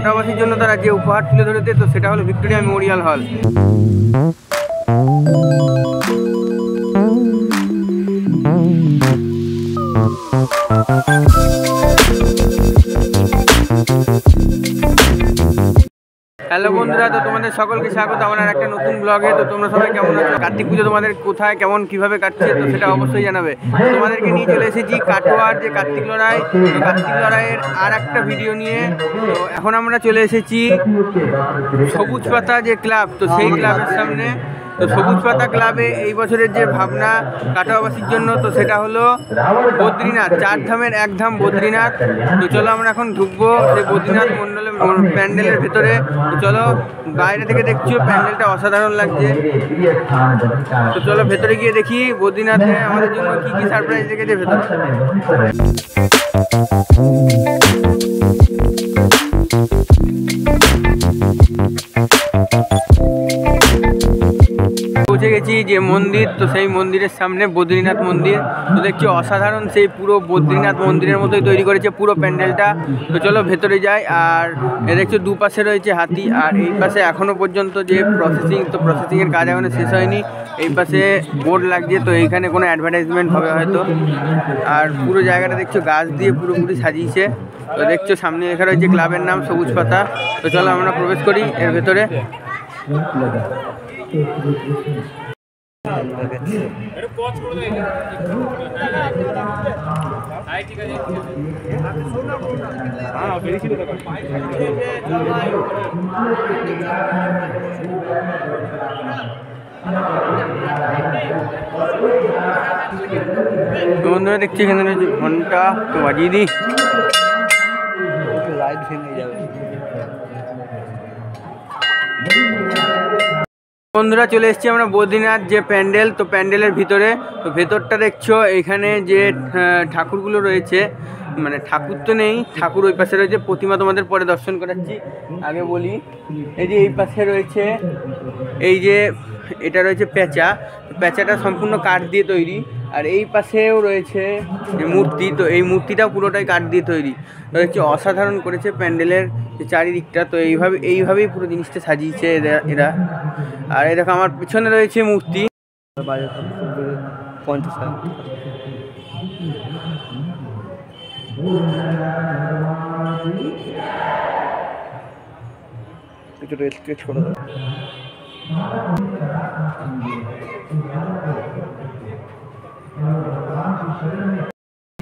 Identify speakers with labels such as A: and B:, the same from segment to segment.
A: কাটাবাসীর জন্য তারা যে উপহার তুলে ধরেছে তো সেটা হলো ভিক্টোরিয়া মেমোরিয়াল হল। হ্যালো বন্ধুরা, তো তোমাদের সকলকে স্বাগত। আমার একটা নতুন ব্লগে তো তোমরা সবাই কেমন আছো? কার্তিক পুজো তোমাদের কোথায়, কেমন, কীভাবে কাটছে, তো সেটা অবশ্যই জানাবে। তোমাদেরকে নিয়ে চলে এসেছি কাটোয়ার যে কার্তিক লড়াই কার্তিক লড়াইয়ের আর একটা ভিডিও নিয়ে। তো এখন আমরা চলে এসেছি সবুজ পাতা যে ক্লাব তো সেই ক্লাবের সামনে। তো সবুজ পাতা ক্লাবে এই বছরের যে ভাবনা কাটোয়াবাসীর জন্য, তো সেটা হলো বদ্রীনাথ, চার ধামের এক ধাম বদ্রীনাথ। তো চলো আমরা এখন ঢুকবো সেই বদ্রীনাথ মণ্ডলের প্যান্ডেলের ভেতরে। তো চলো বাইরে থেকে দেখছ, প্যান্ডেলটা অসাধারণ লাগছে। তো চলো ভেতরে গিয়ে দেখি বদ্রীনাথে আমাদের জন্য কি কি সারপ্রাইজ রেখেছে ভেতরে। পৌঁছে গেছি যে মন্দির, তো সেই মন্দিরের সামনে বদ্রীনাথ মন্দির। তো দেখছি অসাধারণ সেই পুরো বদ্রীনাথ মন্দিরের মতোই তৈরি করেছে পুরো প্যান্ডেলটা। তো চলো ভেতরে যাই, আর এ দেখছ দুপাশে রয়েছে হাতি, আর এই পাশে এখনও পর্যন্ত যে প্রসেসিং তো প্রসেসিংয়ের কাজ এখনও শেষ হয়নি। এই পাশে বোর্ড লাগছে তো এইখানে কোনো অ্যাডভার্টাইজমেন্ট হবে হয়তো। আর পুরো জায়গাটা দেখছ গাছ দিয়ে পুরোপুরি সাজিয়েছে। তো দেখছ সামনে লেখা রয়েছে ক্লাবের নাম সবুজ পাতা। তো চলো আমরা প্রবেশ করি এর ভেতরে। তো বন্ধুরা দেখছি এখানে রয়েছে ঘণ্টা তো বাজিয়ে দিই
B: লাইট ভেঙে যাবে
A: বন্ধুরা চলে এসেছি আমরা বদ্রীনাথ যে প্যান্ডেল, তো প্যান্ডেলের ভিতরে, তো ভেতরটা দেখছ, এখানে যে ঠাকুরগুলো রয়েছে মানে ঠাকুর তো নেই, ঠাকুর ওই পাশে রয়েছে, প্রতিমা তোমাদের পরে দর্শন করাচ্ছি, আগে বলি, এই যে এই পাশে রয়েছে, এই যে, এটা রয়েছে প্যাঁচা প্যাঁচাটা সম্পূর্ণ কাঠ দিয়ে তৈরি আর এই পাশেও রয়েছে মূর্তি, তো এই মূর্তিটাও পুরোটাই কাঠ দিয়ে তৈরি। দেখছি অসাধারণ করেছে প্যান্ডেলের চারিদিকটা, তো এইভাবে, এইভাবেই পুরো জিনিসটা সাজিয়েছে এরা এরা। আর এই দেখো, আমার পিছনে রয়েছে মূর্তি।
B: পঞ্চাশ করে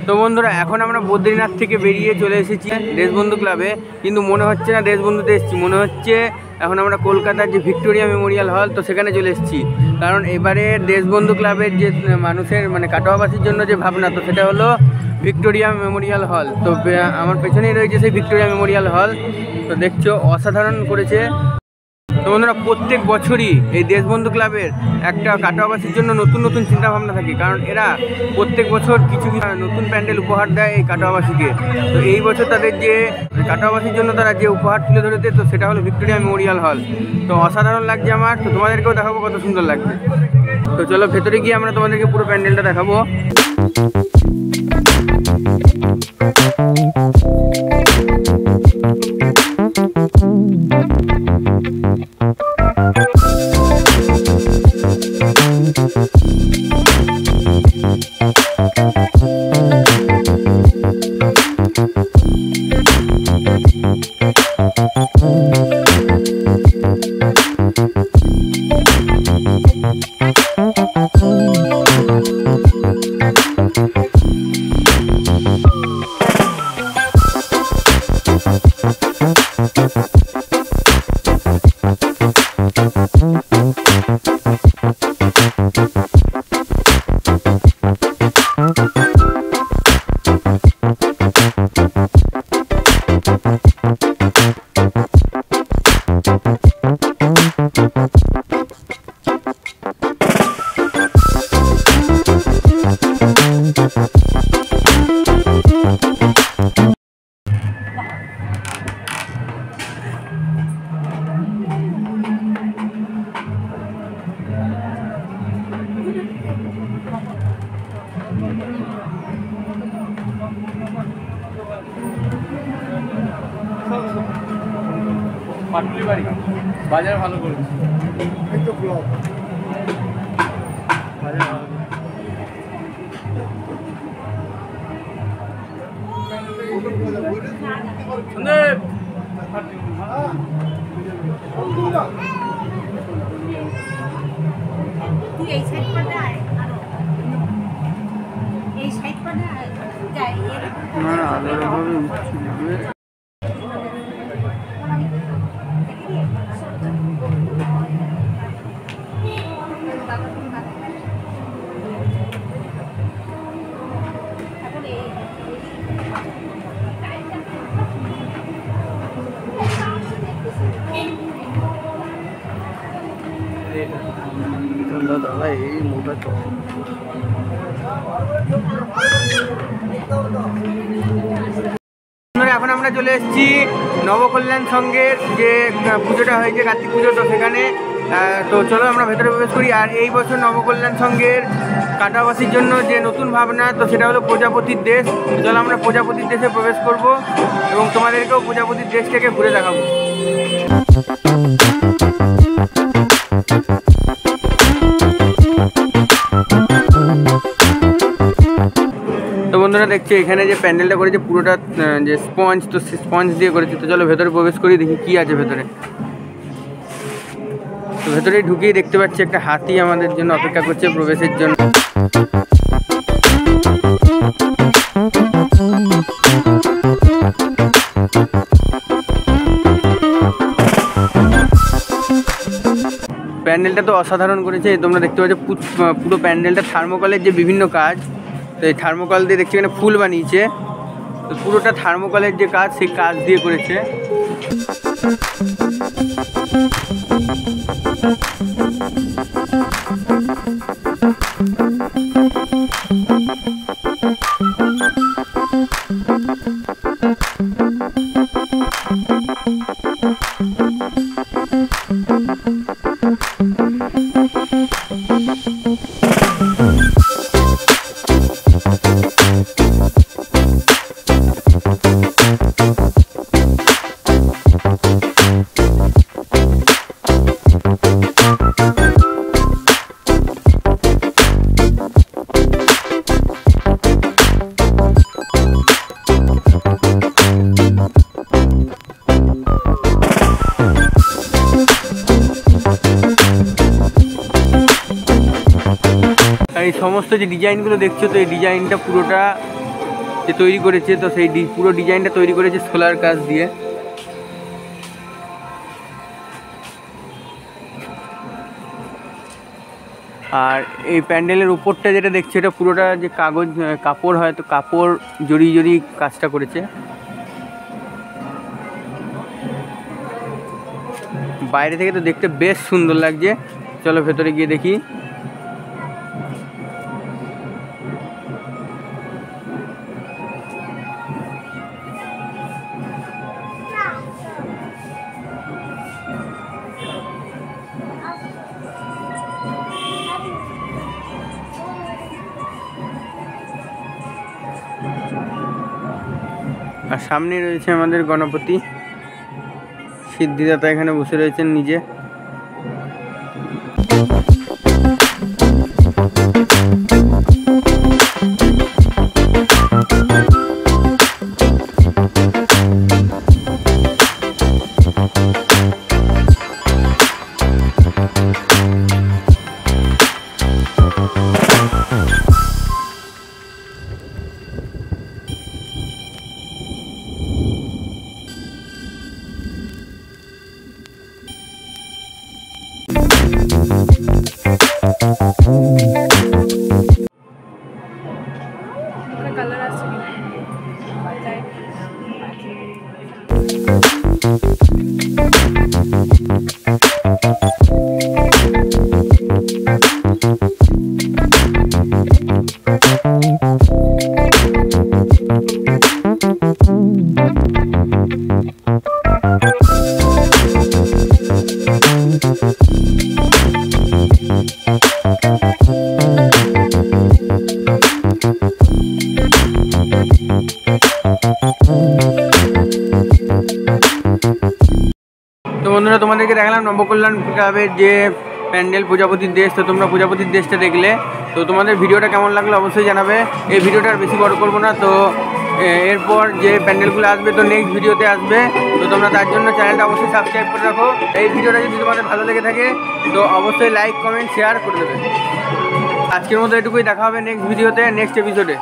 A: তো বন্ধুরা, এখন আমরা বদ্রীনাথ থেকে বেরিয়ে চলে এসেছি দেশবন্ধু ক্লাবে কিন্তু মনে হচ্ছে না দেশবন্ধুতে এসেছি, মনে হচ্ছে এখন আমরা কলকাতার যে ভিক্টোরিয়া মেমোরিয়াল হল, তো সেখানে চলে এসেছি। কারণ এবারে দেশবন্ধু ক্লাবের যে মানুষের মানে কাটোয়াবাসীর জন্য যে ভাবনা, তো সেটা হলো ভিক্টোরিয়া মেমোরিয়াল হল। তো আমার পেছনেই রয়েছে সেই ভিক্টোরিয়া মেমোরিয়াল হল। তো দেখছ, অসাধারণ করেছে। তো বন্ধুরা, প্রত্যেক বছরই এই দেশবন্ধু ক্লাবের একটা কাটোয়াবাসীর জন্য নতুন নতুন চিন্তা ভাবনা থাকে। কারণ এরা প্রত্যেক বছর কিছু কিছু নতুন প্যান্ডেল উপহার দেয় এই কাটোয়াবাসীকে তো এই বছর তাদের যে কাটোয়াবাসীর জন্য তারা যে উপহার তুলে ধরেছে, তো সেটা হলো ভিক্টোরিয়া মেমোরিয়াল হল। তো অসাধারণ লাগছে আমার। তো তোমাদেরকেও দেখাবো কত সুন্দর লাগছে। তো চলো ভেতরে গিয়ে আমরা তোমাদেরকে পুরো প্যান্ডেলটা দেখাবো। Thank পাটুলি বাড়ি। বাজার ভালো করেছে। সন্দীপ!
C: তুই এই সাইড করে আয় এই সাইড করে আয় এরকম
A: না আলাদাভাবে উঠছিল
C: এখন
A: আমরা চলে এসেছি নবকল্যাণ সংঘের যে পুজোটা হয়েছে, কার্তিক পুজো, তো সেখানে তো চলো আমরা ভেতরে প্রবেশ করি। আর এই বছর নবকল্যাণ সংঘের কাটাবাসির জন্য যে নতুন ভাবনা, তো সেটা হলো প্রজাপতির দেশ। চলো আমরা প্রজাপতির দেশে প্রবেশ করব এবং তোমাদেরকেও প্রজাপতির দেশটাকে ঘুরে দেখাবো। দেখছ, এখানে যে প্যান্ডেলটা করেছে, পুরোটা যে স্পঞ্জ তো স্পঞ্জ দিয়ে করেছে। তো চলো ভেতরে প্রবেশ করি, দেখি কি আছে ভেতরে। তো ভেতরে ঢুকিয়ে দেখতে পাচ্ছি একটা হাতি আমাদের জন্য অপেক্ষা করছে প্রবেশের জন্য। প্যান্ডেলটা তো অসাধারণ করেছে, তোমরা দেখতে পাচ্ছ পুরো প্যান্ডেলটা থার্মোকলের যে বিভিন্ন কাজ তো এই থার্মোকল দিয়ে দেখছি এখানে ফুল বানিয়েছে। তো পুরোটা থার্মোকলের যে কাজ, সেই কাজ দিয়ে করেছে। আর এই সমস্ত যে ডিজাইনগুলো দেখছ, তো এই ডিজাইনটা পুরোটা যে তৈরি করেছে, তো সেই পুরো ডিজাইনটা তৈরি করেছে সোলার কাজ দিয়ে। আর এই প্যান্ডেলের উপরটা যেটা দেখছ, এটা পুরোটা যে কাগজ কাপড় হয়, তো কাপড় জড়িয়ে জড়িয়ে কাজটা করেছে। বাইরে থেকে তো দেখতে বেশ সুন্দর লাগছে। চলো ভেতরে গিয়ে দেখি। আর সামনে রয়েছে আমাদের গণপতি। সিদ্ধিদাতা এখানে বসে রয়েছেন নিজে। নবকল্যাণ ক্লাবের যে প্যান্ডেল প্রজাপতির দেশ, তো তোমরা প্রজাপতির দেশটা দেখলে। তো তোমাদের ভিডিওটা কেমন লাগল অবশ্যই জানাবে। এই ভিডিওটা আর বেশি বড় করব না, তো এরপর যে প্যান্ডেলগুলো আসবে, তো নেক্সট ভিডিওতে আসবে। তো তোমরা তার জন্য চ্যানেলটা অবশ্যই সাবস্ক্রাইব করে রাখো। এই ভিডিওটা যদি তোমাদের ভালো লেগে থাকে, তো অবশ্যই লাইক কমেন্ট শেয়ার করে দেবে। আজকের মতো এটুকুই, দেখা হবে নেক্সট ভিডিওতে নেক্সট এপিসোডে